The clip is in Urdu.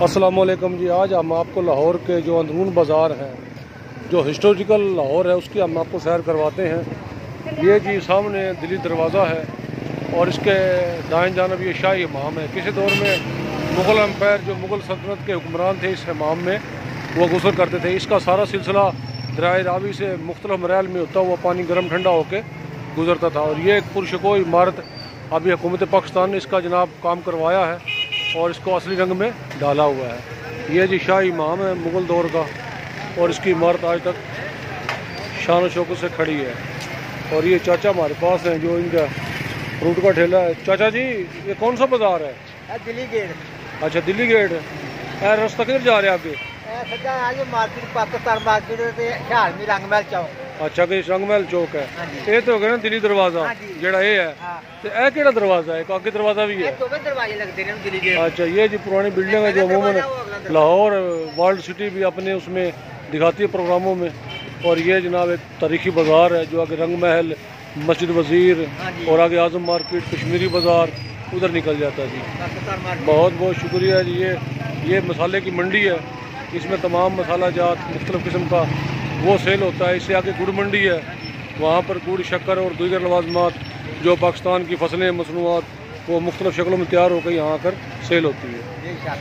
السلام علیکم جی آج ہم آپ کو لاہور کے جو اندرون بازار ہیں، جو ہسٹوریکل لاہور ہے، اس کی ہم آپ کو سیر کرواتے ہیں۔ یہ جی سامنے دلی دروازہ ہے اور اس کے دائیں جانب یہ شاہی امام ہے۔ کسی دور میں مغل امپائر جو مغل سلطنت کے حکمران تھے اس امام میں وہ غسل کرتے تھے۔ اس کا سارا سلسلہ درائے راوی سے مختلف مریال میں ہوتا ہوا پانی گرم ٹھنڈا ہو کے گزرتا تھا۔ اور یہ ایک پرشکو عمارت ابھی حکومت پاکستان نے اس کا جناب کام کروایا ہے۔ اور اس کو اصلی رنگ میں ڈالا ہوا ہے۔ یہ جی شاہی امام ہے مغل دور کا۔ اور اس کی عمارت آج تک شان و شوق سے کھڑی ہے۔ اور یہ چاچا ہمارے پاس ہیں جو ان کا فروٹ کا ٹھیلا ہے۔ چاچا جی یہ کون سا بازار ہے؟ دلی گیٹ۔ اچھا دلی گیٹ۔ اے رستہ کدھر جا رہے ہیں آپ کے؟ مارکیٹ پاکستان مارکیٹ رنگ محل چوک اچھا کہ رنگ محل چوک ہے یہ تو ہو گیا نا دلی دروازہ۔ جڑا یہ ہے تو اے کیڑا دروازہ ہے آگے دروازہ بھی ہے یہ اچھا یہ جی پرانی بلڈنگ ہے جو عموماً لاہور ورلڈ سٹی بھی اپنے اس میں دکھاتی ہے پروگراموں میں اور یہ جناب ایک تاریخی بازار ہے جو آگے رنگ محل مسجد وزیر۔ اور آگے اعظم مارکیٹ کشمیری بازار ادھر نکل جاتا ہے جی بہت بہت شکریہ جی یہ یہ مسالے کی منڈی ہے اس میں تمام مسالہ جات مختلف قسم کا وہ سیل ہوتا ہے، اس سے آگے گڑ منڈی ہے، وہاں پر گڑ، شکر اور دیگر لوازمات جو پاکستان کی فصلیں، مصنوعات، وہ مختلف شکلوں میں تیار ہو کے یہاں آ کر سیل ہوتی ہے۔